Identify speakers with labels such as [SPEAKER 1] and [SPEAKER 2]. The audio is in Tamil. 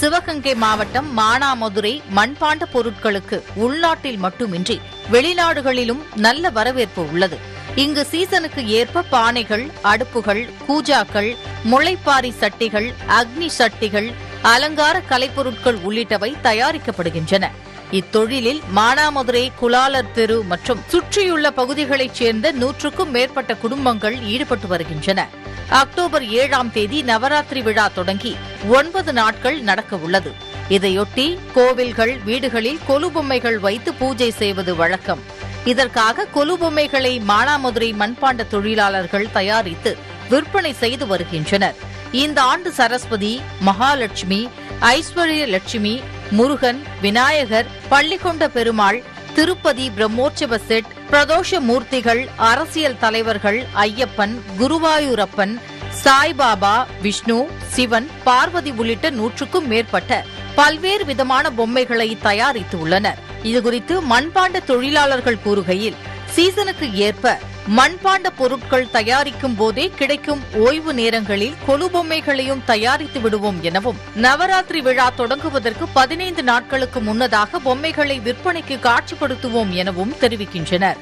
[SPEAKER 1] சிவகங்கை மாவட்டம் மானாமதுரை மண்பாண்ட பொருட்களுக்கு உள்நாட்டில் மட்டுமின்றி வெளிநாடுகளிலும் நல்ல வரவேற்பு உள்ளது. இங்கு சீசனுக்கு ஏற்ப பானைகள் அடுப்புகள் கூஜாக்கள் முளைப்பாரி சட்டிகள் அக்னி சட்டிகள் அலங்கார கலைப்பொருட்கள் உள்ளிட்டவை தயாரிக்கப்படுகின்றன. இத்தொழிலில் மானாமதுரை குலாலர் தெரு மற்றும் சுற்றியுள்ள பகுதிகளைச் சேர்ந்த நூற்றுக்கும் மேற்பட்ட குடும்பங்கள் ஈடுபட்டு வருகின்றன. அக்டோபர் ஏழாம் தேதி நவராத்திரி விழா தொடங்கி ஒன்பது நாட்கள் நடக்க உள்ளது. இதையொட்டி கோவில்கள் வீடுகளில் கொலு பொம்மைகள் வைத்து பூஜை செய்வது வழக்கம். இதற்காக கொலு பொம்மைகளை மானாமதுரை மண்பாண்ட தொழிலாளர்கள் தயாரித்து விற்பனை செய்து வருகின்றனர். இந்த ஆண்டு சரஸ்வதி மகாலட்சுமி ஐஸ்வர்ய லட்சுமி முருகன் விநாயகர் பள்ளிகொண்ட பெருமாள் திருப்பதி பிரம்மோற்சவ செட் பிரதோஷ மூர்த்திகள் அரசியல் தலைவர்கள் ஐயப்பன் குருவாயூரப்பன் சாய்பாபா விஷ்ணு சிவன் பார்வதி உள்ளிட்ட நூற்றுக்கும் மேற்பட்ட பல்வேறு விதமான பொம்மைகளை தயாரித்து உள்ளனர். இதுகுறித்து மண்பாண்ட தொழிலாளர்கள் கூறுகையில் சீசனுக்கு ஏற்ப மண்பாண்ட பொருட்கள் தயாரிக்கும் போதே கிடைக்கும் ஓய்வு நேரங்களில் கொலு பொம்மைகளையும் தயாரித்து விடுவோம் எனவும் நவராத்திரி விழா தொடங்குவதற்கு பதினைந்து நாட்களுக்கு முன்னதாக பொம்மைகளை விற்பனைக்கு காட்சிப்படுத்துவோம் எனவும் தெரிவிக்கின்றனர்.